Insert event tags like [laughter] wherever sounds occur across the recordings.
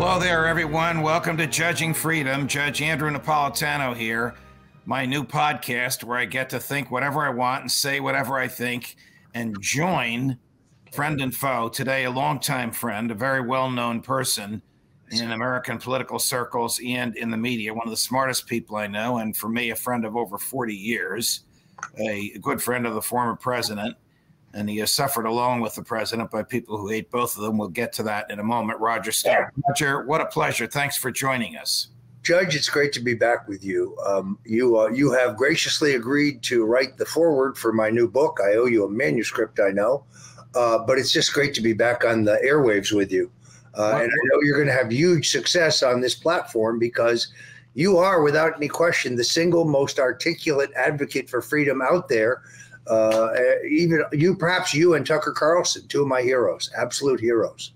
Hello there, everyone. Welcome to Judging Freedom. Judge Andrew Napolitano here. My new podcast where I get to think whatever I want and say whatever I think and join friend and foe. Today, a longtime friend, a very well known person in American political circles and in the media, one of the smartest people I know, and for me, a friend of over 40 years, a good friend of the former president. And he has suffered along with the president by people who hate both of them. We'll get to that in a moment. Roger Stone. Roger, what a pleasure. Thanks for joining us. Judge, it's great to be back with you. Um, you uh, you have graciously agreed to write the foreword for my new book. I owe you a manuscript, I know, uh, but it's just great to be back on the airwaves with you. Uh, and I know you're going to have huge success on this platform because you are, without any question, the single most articulate advocate for freedom out there. Uh, even you, perhaps you and Tucker Carlson, two of my heroes, absolute heroes.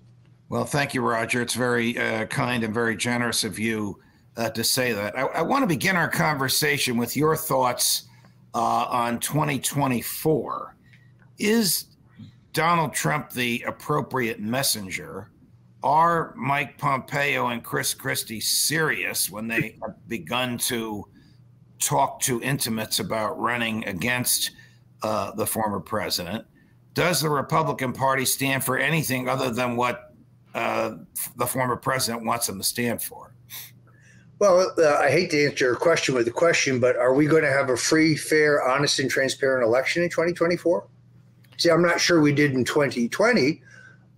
Well, thank you, Roger. It's very uh, kind and very generous of you uh, to say that. I, I want to begin our conversation with your thoughts uh, on 2024. Is Donald Trump the appropriate messenger? are Mike Pompeo and Chris Christie serious when they have begun to talk to intimates about running against uh, the former president? Does the Republican Party stand for anything other than what uh, the former president wants them to stand for? Well, uh, I hate to answer your question with a question, but are we going to have a free, fair, honest, and transparent election in 2024? See, I'm not sure we did in 2020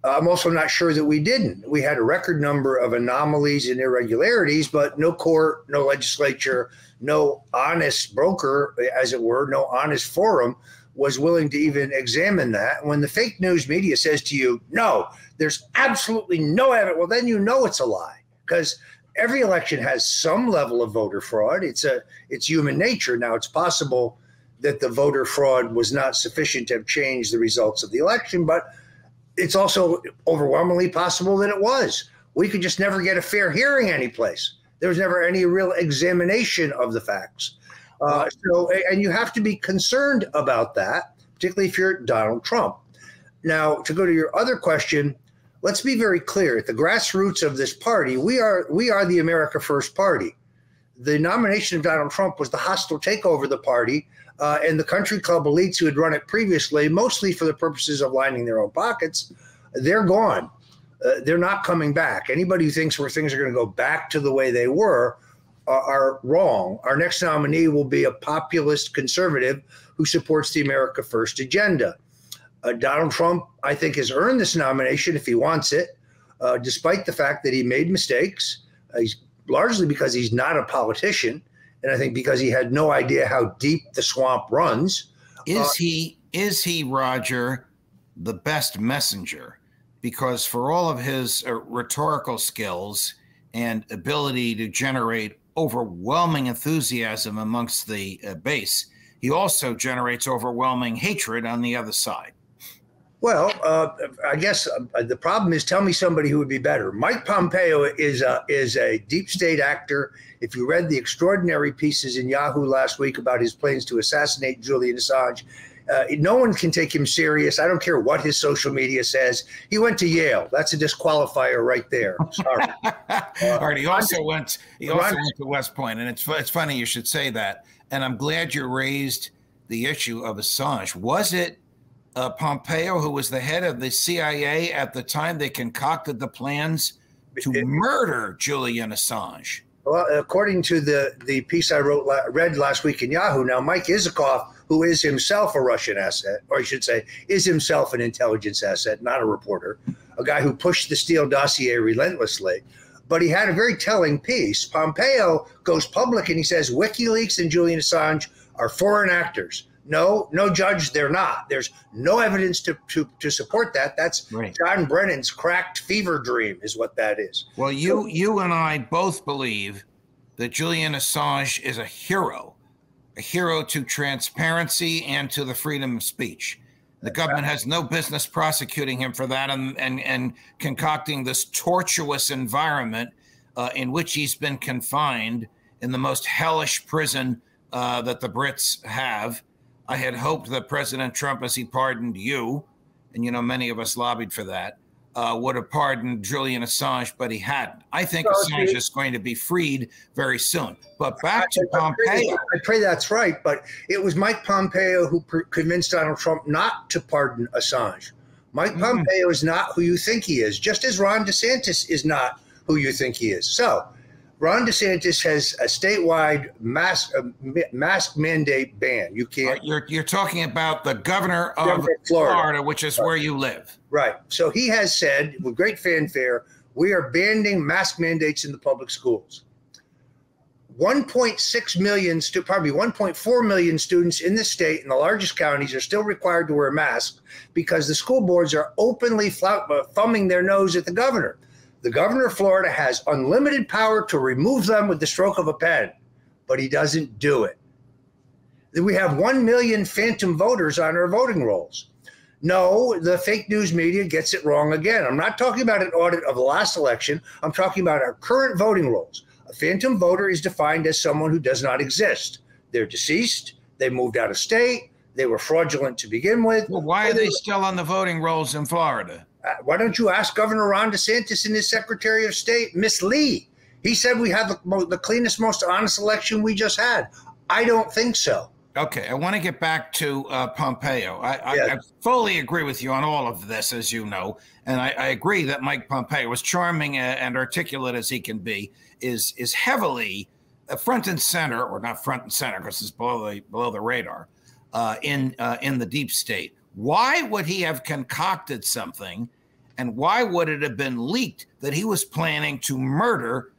I'm also not sure that we didn't. We had a record number of anomalies and irregularities, but no court, no legislature, no honest broker, as it were, no honest forum was willing to even examine that. When the fake news media says to you, no, there's absolutely no evidence, well, then you know it's a lie because every election has some level of voter fraud. It's a it's human nature. Now it's possible that the voter fraud was not sufficient to have changed the results of the election, but it's also overwhelmingly possible that it was. We could just never get a fair hearing anyplace. There was never any real examination of the facts. Uh, so, and you have to be concerned about that, particularly if you're Donald Trump. Now, to go to your other question, let's be very clear. At the grassroots of this party, we are we are the America First Party. The nomination of Donald Trump was the hostile takeover of the party uh, and the country club elites who had run it previously, mostly for the purposes of lining their own pockets, they're gone. Uh, they're not coming back. Anybody who thinks where things are going to go back to the way they were uh, are wrong. Our next nominee will be a populist conservative who supports the America First agenda. Uh, Donald Trump, I think, has earned this nomination if he wants it, uh, despite the fact that he made mistakes. Uh, he's largely because he's not a politician and I think because he had no idea how deep the swamp runs. Is uh, he is he Roger the best messenger? Because for all of his uh, rhetorical skills and ability to generate overwhelming enthusiasm amongst the uh, base, he also generates overwhelming hatred on the other side. Well, uh, I guess uh, the problem is tell me somebody who would be better. Mike Pompeo is a, is a deep state actor. If you read the extraordinary pieces in Yahoo last week about his plans to assassinate Julian Assange, uh, no one can take him serious. I don't care what his social media says. He went to Yale. That's a disqualifier right there. Sorry. [laughs] All right. He also went. He also went to West Point, and it's it's funny you should say that. And I'm glad you raised the issue of Assange. Was it uh, Pompeo who was the head of the CIA at the time they concocted the plans to murder Julian Assange? Well, according to the, the piece I wrote read last week in Yahoo, now Mike Isikoff, who is himself a Russian asset, or I should say, is himself an intelligence asset, not a reporter, a guy who pushed the Steele dossier relentlessly. But he had a very telling piece. Pompeo goes public and he says WikiLeaks and Julian Assange are foreign actors. No, no, judge, they're not. There's no evidence to to, to support that. That's right. John Brennan's cracked fever dream, is what that is. Well, you you and I both believe that Julian Assange is a hero, a hero to transparency and to the freedom of speech. The government has no business prosecuting him for that and and, and concocting this tortuous environment uh, in which he's been confined in the most hellish prison uh, that the Brits have I had hoped that President Trump, as he pardoned you, and you know, many of us lobbied for that, uh, would have pardoned Julian Assange, but he hadn't. I think well, Assange is going to be freed very soon. But back to I, Pompeo. I pray, that's right. But it was Mike Pompeo who convinced Donald Trump not to pardon Assange. Mike mm. Pompeo is not who you think he is, just as Ron DeSantis is not who you think he is. So, Ron DeSantis has a statewide mask mask mandate ban. You can't. You're you're talking about the governor of Florida. Florida. which is right. where you live. Right. So he has said with great fanfare, we are banning mask mandates in the public schools. 1.6 million, stu- probably 1.4 million students in the state and the largest counties are still required to wear masks because the school boards are openly uh, thumbing their nose at the governor. The governor of Florida has unlimited power to remove them with the stroke of a pen, but he doesn't do it. We have 1 million phantom voters on our voting rolls. No, the fake news media gets it wrong again. I'm not talking about an audit of the last election. I'm talking about our current voting rolls. A phantom voter is defined as someone who does not exist. They're deceased, they moved out of state, they were fraudulent to begin with. Well, why are they still on the voting rolls in Florida? Uh, why don't you ask Governor Ron DeSantis and his Secretary of State, Miss Lee? He said we had the, the cleanest, most honest election we just had. I don't think so. Okay, I want to get back to uh, Pompeo. I, yeah. I, I, fully agree with you on all of this, as you know, and I, I agree that Mike Pompeo, as charming and articulate as he can be, is is heavily uh, front and center, or not front and center, because it's below the below the radar, uh, in uh, in the deep state. Why would he have concocted something and why would it have been leaked that he was planning to murder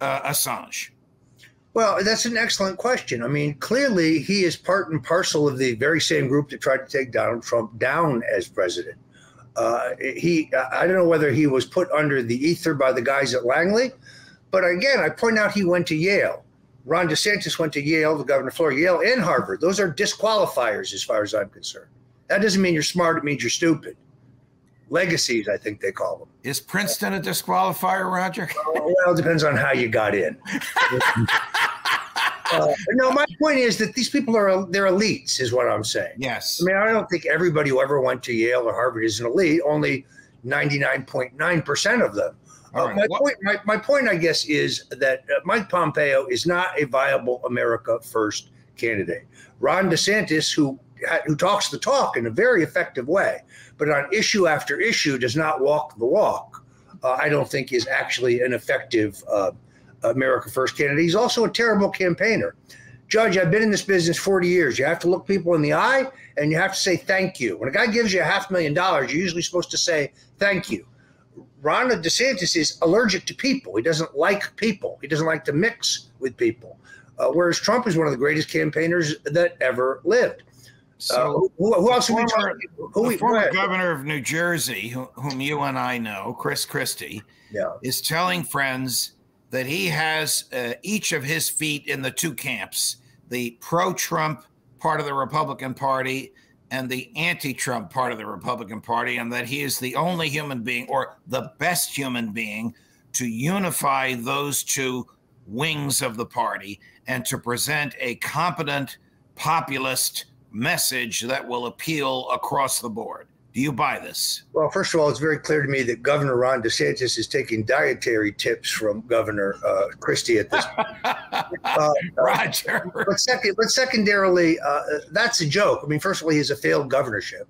uh, Assange? Well, that's an excellent question. I mean, clearly he is part and parcel of the very same group that tried to take Donald Trump down as president. Uh, he, I don't know whether he was put under the ether by the guys at Langley, but again, I point out he went to Yale. Ron DeSantis went to Yale, the governor of Florida, Yale and Harvard. Those are disqualifiers as far as I'm concerned. That doesn't mean you're smart, it means you're stupid legacies, I think they call them. Is Princeton a disqualifier, Roger? well, it depends on how you got in. [laughs] uh, no, my point is that these people are they're elites, is what I'm saying. Yes. I mean, I don't think everybody who ever went to Yale or Harvard is an elite. Only 99.9% of them. Uh, right. my, point, my, my point, I guess, is that uh, Mike Pompeo is not a viable America First candidate. Ron DeSantis, who who talks the talk in a very effective way, but on issue after issue does not walk the walk, uh, I don't think is actually an effective uh, America First candidate. He's also a terrible campaigner. Judge, I've been in this business 40 years. You have to look people in the eye and you have to say thank you. When a guy gives you a half million dollars, you're usually supposed to say thank you. Ron DeSantis is allergic to people. He doesn't like people. He doesn't like to mix with people. Uh, whereas Trump is one of the greatest campaigners that ever lived. So, uh, who, who, else? Former, who the former governor of New Jersey, whom you and I know, Chris Christie, yeah. is telling friends that he has uh, each of his feet in the two camps: the pro-Trump part of the Republican Party and the anti-Trump part of the Republican Party, and that he is the only human being, or the best human being, to unify those two wings of the party and to present a competent populist message that will appeal across the board. Do you buy this? Well, first of all, it's very clear to me that Governor Ron DeSantis is taking dietary tips from Governor uh, Christie at this point. [laughs] uh, Roger. Uh, but, second, but secondarily, uh, that's a joke. I mean, first of all, he has a failed governorship.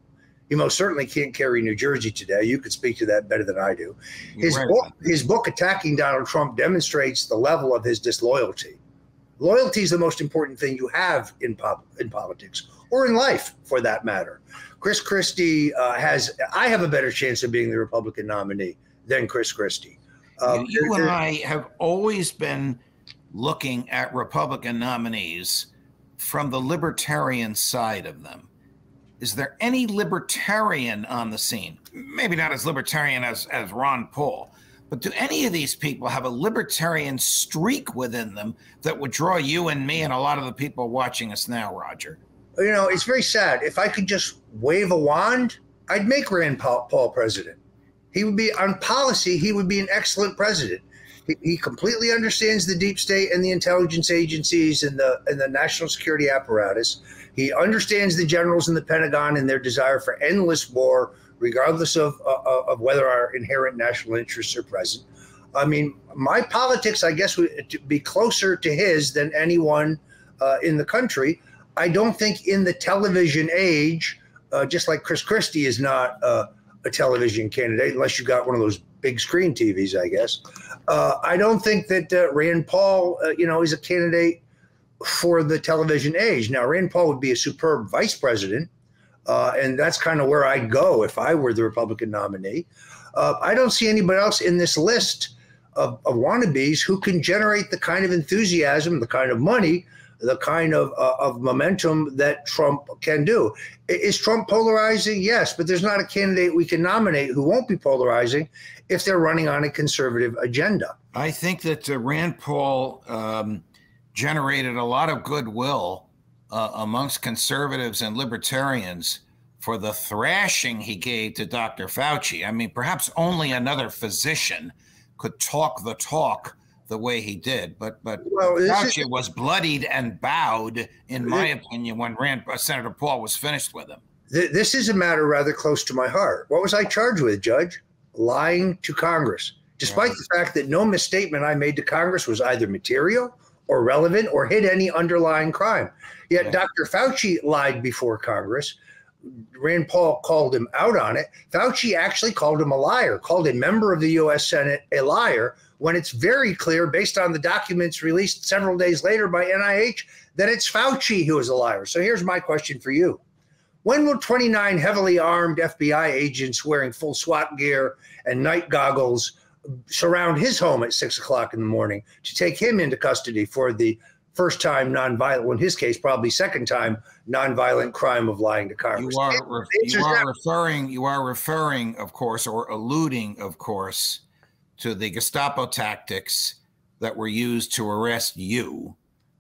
He most certainly can't carry New Jersey today. You could speak to that better than I do. His right. book, his book attacking Donald Trump demonstrates the level of his disloyalty. Loyalty is the most important thing you have in pop, in politics or in life for that matter. Chris Christie uh, has, I have a better chance of being the Republican nominee than Chris Christie. Um, you, you and I have always been looking at Republican nominees from the libertarian side of them. Is there any libertarian on the scene? Maybe not as libertarian as, as Ron Paul, but do any of these people have a libertarian streak within them that would draw you and me and a lot of the people watching us now, Roger? you know, it's very sad. If I could just wave a wand, I'd make Rand Paul, president. He would be on policy. He would be an excellent president. He, he, completely understands the deep state and the intelligence agencies and the and the national security apparatus. He understands the generals in the Pentagon and their desire for endless war regardless of uh, of whether our inherent national interests are present. I mean, my politics, I guess, would be closer to his than anyone uh, in the country. I don't think in the television age, uh, just like Chris Christie is not uh, a television candidate, unless you got one of those big screen TVs, I guess. Uh, I don't think that uh, Rand Paul, uh, you know, is a candidate for the television age. Now, Rand Paul would be a superb vice president, uh, and that's kind of where I'd go if I were the Republican nominee. Uh, I don't see anybody else in this list of, of, wannabes who can generate the kind of enthusiasm, the kind of money, the kind of, uh, of momentum that Trump can do. Is Trump polarizing? Yes, but there's not a candidate we can nominate who won't be polarizing if they're running on a conservative agenda. I think that uh, Rand Paul um, generated a lot of goodwill uh, amongst conservatives and libertarians for the thrashing he gave to Dr. Fauci. I mean, perhaps only another physician could talk the talk the way he did, but but well, Fauci is, was bloodied and bowed, in my opinion, when Rand, uh, Senator Paul was finished with him. This is a matter rather close to my heart. What was I charged with, Judge? Lying to Congress, despite the fact that no misstatement I made to Congress was either material or relevant or hid any underlying crime. Yet Dr. Fauci lied before Congress. Rand Paul called him out on it. Fauci actually called him a liar, called a member of the U.S. Senate a liar, when it's very clear, based on the documents released several days later by NIH, that it's Fauci who is a liar. So here's my question for you When will 29 heavily armed FBI agents wearing full SWAT gear and night goggles surround his home at six o'clock in the morning to take him into custody for the first time nonviolent, well, in his case, probably second time nonviolent crime of lying to Congress. You are, re- you are referring, you are referring, of course, or alluding, of course, to the Gestapo tactics that were used to arrest you.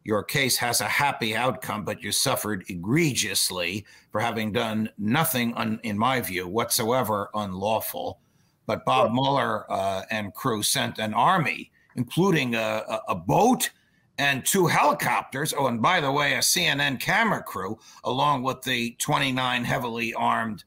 Your case has a happy outcome, but you suffered egregiously for having done nothing, un, in my view, whatsoever unlawful but Bob Mueller uh, and crew sent an army, including a, a, boat and two helicopters. Oh, and by the way, a CNN camera crew, along with the 29 heavily armed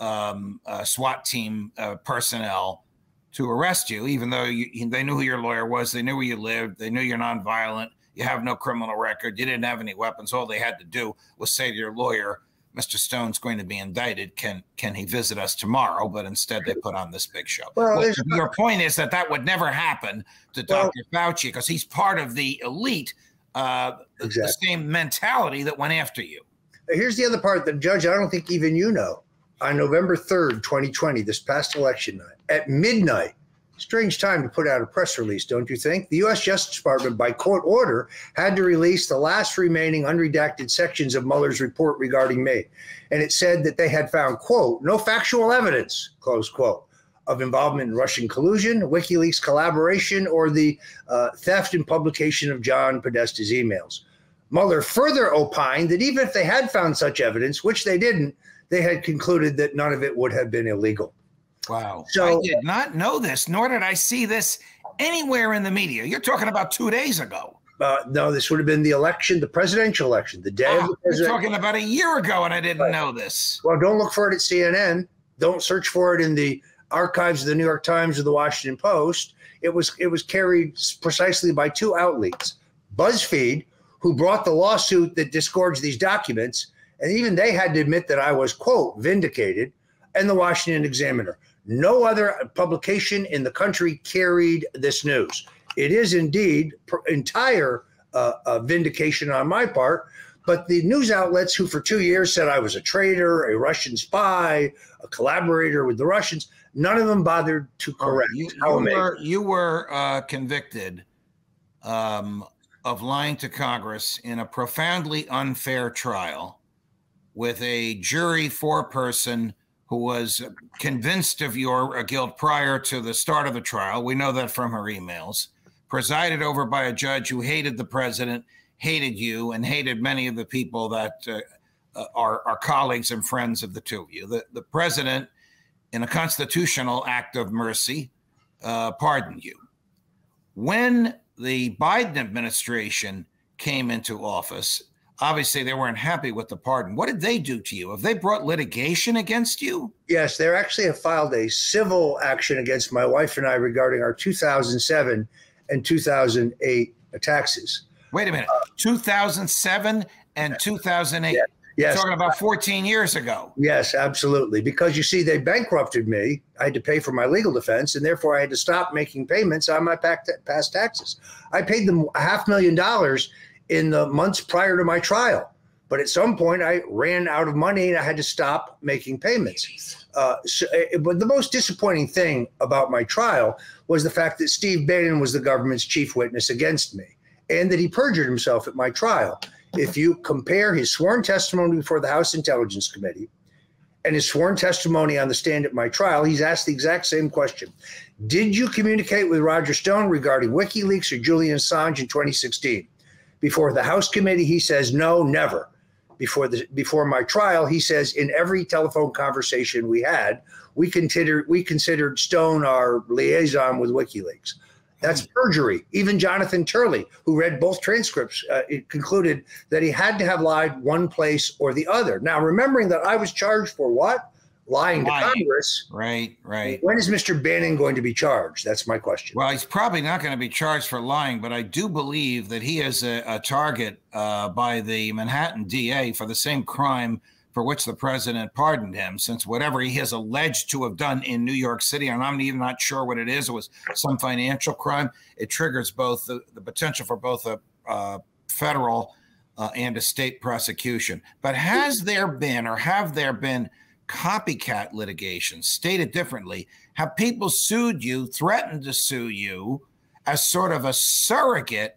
um, uh, SWAT team uh, personnel to arrest you, even though you, they knew who your lawyer was, they knew where you lived, they knew you're nonviolent, you have no criminal record, you didn't have any weapons. All they had to do was say to your lawyer, Mr. Stone's going to be indicted. Can can he visit us tomorrow? But instead, they put on this big show. Well, well your point is that that would never happen to well, Dr. Fauci because he's part of the elite, uh, exactly. the same mentality that went after you. Here's the other part that, Judge, I don't think even you know. On November 3rd, 2020, this past election night, at midnight, Strange time to put out a press release, don't you think? The U.S. Justice Department, by court order, had to release the last remaining unredacted sections of Mueller's report regarding May. And it said that they had found, quote, no factual evidence, close quote, of involvement in Russian collusion, WikiLeaks collaboration, or the uh, theft and publication of John Podesta's emails. Mueller further opined that even if they had found such evidence, which they didn't, they had concluded that none of it would have been illegal. Wow. So I did not know this, nor did I see this anywhere in the media. You're talking about two days ago. Uh, no, this would have been the election, the presidential election, the day oh, of the. You're talking about a year ago, and I didn't right. know this. Well, don't look for it at CNN. Don't search for it in the archives of the New York Times or the Washington Post. It was it was carried precisely by two outlets, BuzzFeed, who brought the lawsuit that disgorged these documents, and even they had to admit that I was quote vindicated, and the Washington Examiner. No other publication in the country carried this news. It is indeed entire uh, uh, vindication on my part. But the news outlets who for two years said I was a traitor, a Russian spy, a collaborator with the Russians, none of them bothered to oh, correct. you, you, were, you, were, uh, convicted um, of lying to Congress in a profoundly unfair trial with a jury four person who was convinced of your guilt prior to the start of the trial. We know that from her emails. Presided over by a judge who hated the president, hated you, and hated many of the people that uh, uh, are, are colleagues and friends of the two of you. The, the president, in a constitutional act of mercy, uh, pardoned you. When the Biden administration came into office, obviously they weren't happy with the pardon. What did they do to you? Have they brought litigation against you? Yes, they actually have filed a civil action against my wife and I regarding our 2007 and 2008 taxes. Wait a minute, uh, 2007 and 2008. Yeah. Yes. Talking about 14 years ago. Yes, absolutely. Because you see, they bankrupted me. I had to pay for my legal defense, and therefore I had to stop making payments on my past taxes. I paid them a half million dollars in the months prior to my trial. But at some point, I ran out of money and I had to stop making payments. Uh, so, uh, but the most disappointing thing about my trial was the fact that Steve Bannon was the government's chief witness against me and that he perjured himself at my trial. If you compare his sworn testimony before the House Intelligence Committee and his sworn testimony on the stand at my trial, he's asked the exact same question Did you communicate with Roger Stone regarding WikiLeaks or Julian Assange in 2016? Before the House committee, he says, no, never. Before the before my trial, he says, in every telephone conversation we had, we considered we considered Stone our liaison with WikiLeaks. That's perjury. Even Jonathan Turley, who read both transcripts, uh, concluded that he had to have lied one place or the other. Now, remembering that I was charged for what? Lying, lying, to Congress. Right, right. When is Mr. Bannon going to be charged? That's my question. Well, he's probably not going to be charged for lying, but I do believe that he is a, a target uh, by the Manhattan DA for the same crime for which the president pardoned him, since whatever he has alleged to have done in New York City, and I'm even not sure what it is, it was some financial crime. It triggers both the, the potential for both a uh, federal uh, and a state prosecution. But has there been, or have there been, copycat litigation. Stated differently, have people sued you, threatened to sue you as sort of a surrogate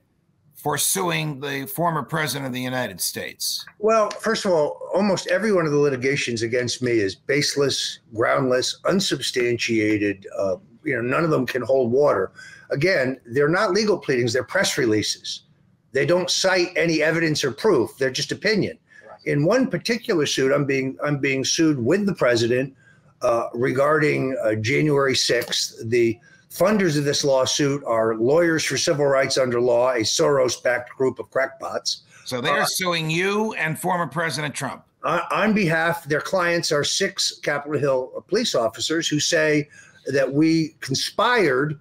for suing the former president of the United States? Well, first of all, almost every one of the litigations against me is baseless, groundless, unsubstantiated. Uh, you know, none of them can hold water. Again, they're not legal pleadings; they're press releases. They don't cite any evidence or proof. They're just opinion in one particular suit, I'm being I'm being sued with the president uh, regarding uh, January 6th. The funders of this lawsuit are Lawyers for Civil Rights Under Law, a Soros-backed group of crackpots. So they're uh, suing you and former President Trump. on behalf, their clients are six Capitol Hill police officers who say that we conspired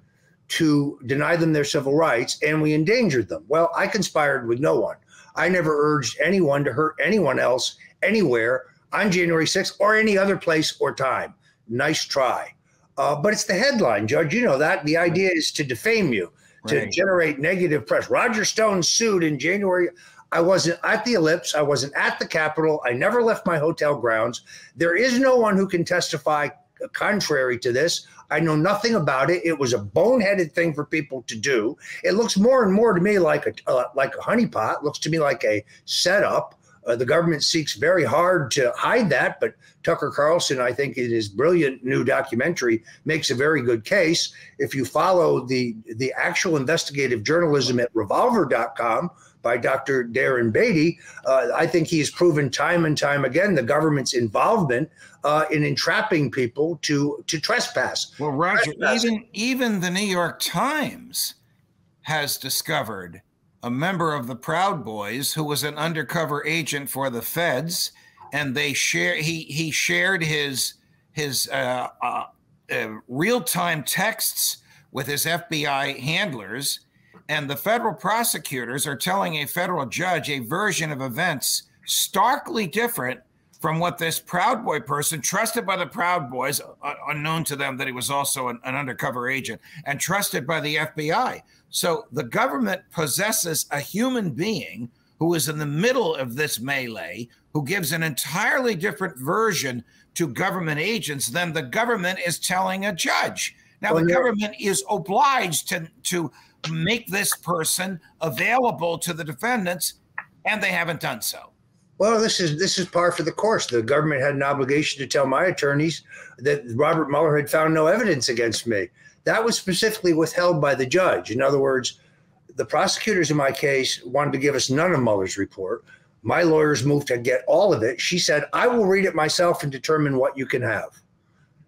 to deny them their civil rights and we endangered them. Well, I conspired with no one. I never urged anyone to hurt anyone else anywhere on January 6th or any other place or time. Nice try. Uh, but it's the headline, Judge. You know that. The idea is to defame you, to right. generate negative press. Roger Stone sued in January. I wasn't at the ellipse. I wasn't at the Capitol. I never left my hotel grounds. There is no one who can testify contrary to this. I know nothing about it. It was a boneheaded thing for people to do. It looks more and more to me like a uh, like a honeypot. It looks to me like a setup. Uh, the government seeks very hard to hide that, but Tucker Carlson, I think, in his brilliant new documentary, makes a very good case. If you follow the the actual investigative journalism at Revolver.com, by Dr. Darren Beattie, uh, I think he's proven time and time again the government's involvement uh, in entrapping people to to trespass. Well, Roger, even even the New York Times has discovered a member of the Proud Boys who was an undercover agent for the feds, and they share he he shared his his uh, uh, uh real time texts with his FBI handlers and the federal prosecutors are telling a federal judge a version of events starkly different from what this Proud Boy person, trusted by the Proud Boys, uh, unknown to them that he was also an, an undercover agent, and trusted by the FBI. So the government possesses a human being who is in the middle of this melee, who gives an entirely different version to government agents than the government is telling a judge. Now, well, the government is obliged to, to make this person available to the defendants, and they haven't done so. Well, this is this is par for the course. The government had an obligation to tell my attorneys that Robert Mueller had found no evidence against me. That was specifically withheld by the judge. In other words, the prosecutors in my case wanted to give us none of Mueller's report. My lawyers moved to get all of it. She said, I will read it myself and determine what you can have.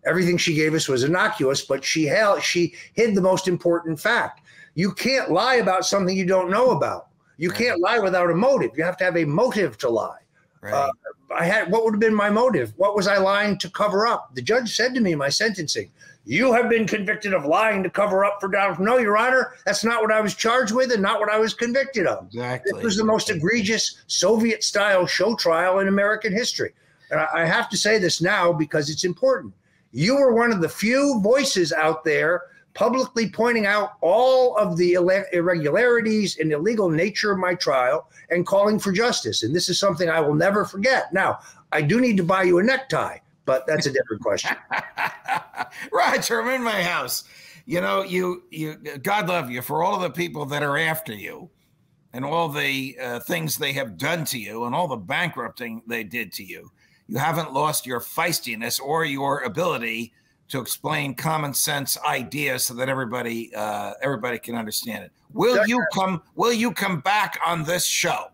Everything she gave us was innocuous, but she held, she hid the most important fact. You can't lie about something you don't know about. You right. can't lie without a motive. You have to have a motive to lie. Right. Uh, I had what would have been my motive? What was I lying to cover up? The judge said to me in my sentencing, "You have been convicted of lying to cover up for Donald." No, Your Honor, that's not what I was charged with, and not what I was convicted of. Exactly. It was the most egregious Soviet-style show trial in American history. And I have to say this now because it's important. You were one of the few voices out there publicly pointing out all of the irregularities and illegal nature of my trial and calling for justice. And this is something I will never forget. Now, I do need to buy you a necktie, but that's a different question. [laughs] Roger, I'm in my house. You know, you you God love you for all of the people that are after you and all the uh, things they have done to you and all the bankrupting they did to you. You haven't lost your feistiness or your ability to explain common sense ideas so that everybody uh, everybody can understand it. Will you come? Will you come back on this show?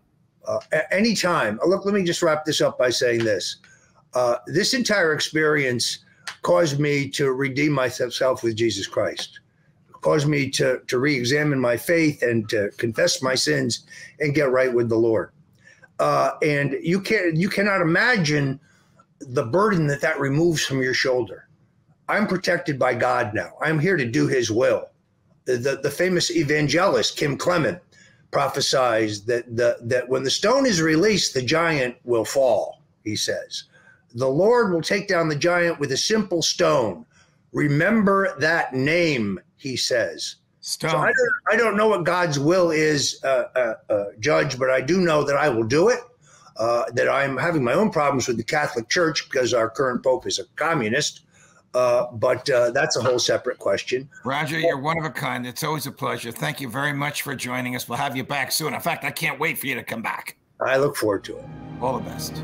Uh, anytime. Uh, look, let me just wrap this up by saying this. Uh, this entire experience caused me to redeem myself with Jesus Christ. caused me to to re-examine my faith and to confess my sins and get right with the Lord. Uh, and you can you cannot imagine the burden that that removes from your shoulder I'm protected by God now. I'm here to do his will. The, the, the famous evangelist, Kim Clement, prophesies that, the, that when the stone is released, the giant will fall, he says. The Lord will take down the giant with a simple stone. Remember that name, he says. Stone. So I, don't, I don't know what God's will is, uh, uh, uh, Judge, but I do know that I will do it. Uh, that I'm having my own problems with the Catholic Church because our current Pope is a communist. Uh, but uh, that's a whole separate question. Roger, you're one of a kind. It's always a pleasure. Thank you very much for joining us. We'll have you back soon. In fact, I can't wait for you to come back. I look forward to it. All the best.